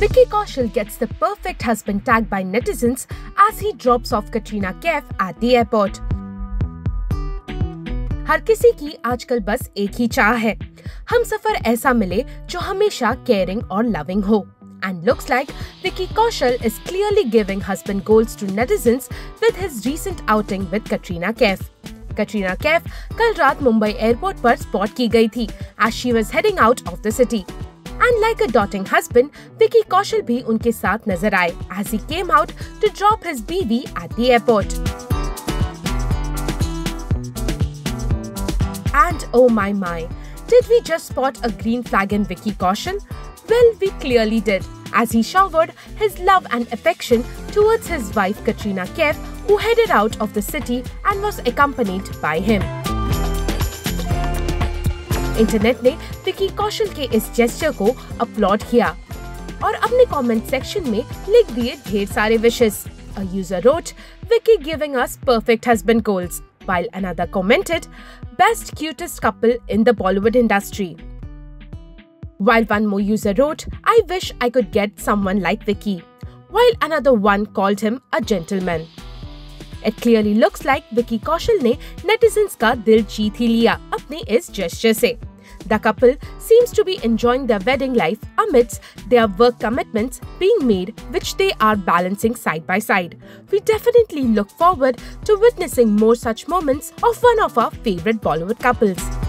Vicky Kaushal gets the perfect husband tag by netizens as he drops off Katrina Kaif at the airport. हर किसी की आजकल बस एक ही चाह है हम सफर ऐसा मिले जो हमेशा केयरिंग और लविंग हो and looks like Vicky Kaushal is clearly giving husband goals to netizens with his recent outing with Katrina Kaif. Katrina Kaif कल रात मुंबई एयरपोर्ट पर स्पॉट की गई थी as she was heading out of the city. And like a doting husband, Vicky Kaushal bhi unke saath nazar as he came out to drop his BV at the airport. And oh my my, did we just spot a green flag in Vicky Kaushal? Well, we clearly did, as he showered his love and affection towards his wife Katrina Kaif, who headed out of the city and was accompanied by him. Internet ने विकी कौशल के इस gesture को upload किया और अपने comment section में लिख दिए ढेर सारे विशेष user wrote Vicky giving us perfect husband goals while another commented best cutest couple in the Bollywood industry while one more user wrote I wish I could get someone like Vicky. While another one called him a gentleman. It clearly looks like Vicky Kaushal ने netizens का दिल जीत ही लिया अपने इस gesture से. The couple seems to be enjoying their wedding life amidst their work commitments being made, which they are balancing side by side. We definitely look forward to witnessing more such moments of one of our favorite Bollywood couples.